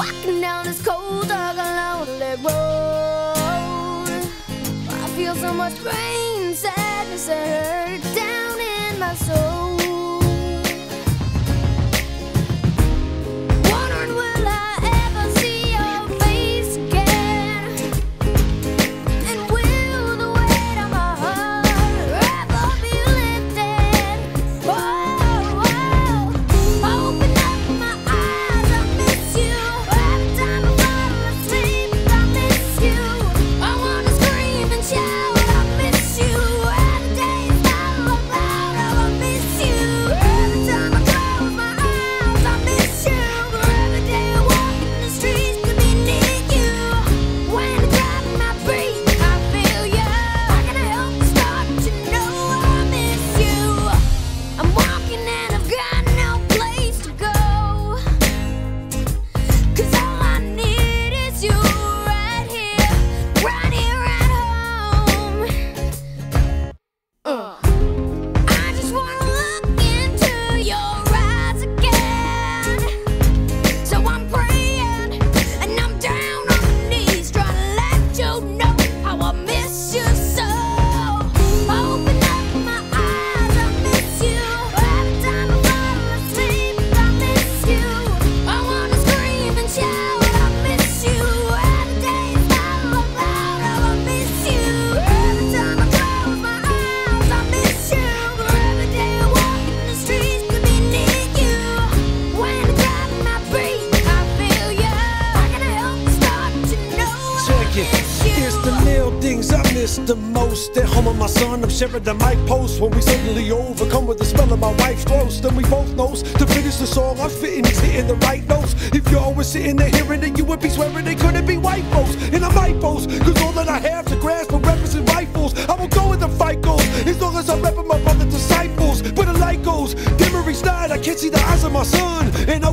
Walking down this cold, dark, lonely road. I feel so much pain, sadness, and hurt You. It's the little things I miss the most. At home with my son, I'm sharing the mic post when we suddenly overcome with the smell of my wife's roast. then we both knows to finish the song, I'm fitting, hitting the right notes. If y'all was sitting there hearing it, you would be swearing they couldn't be white folks. And I might boast, cause all that I have to grasp are weapons and rifles. I will go where the fight goes, as long as I'm repping my brother disciples. But the light goes, dim or night, I can't see the eyes of my son. And I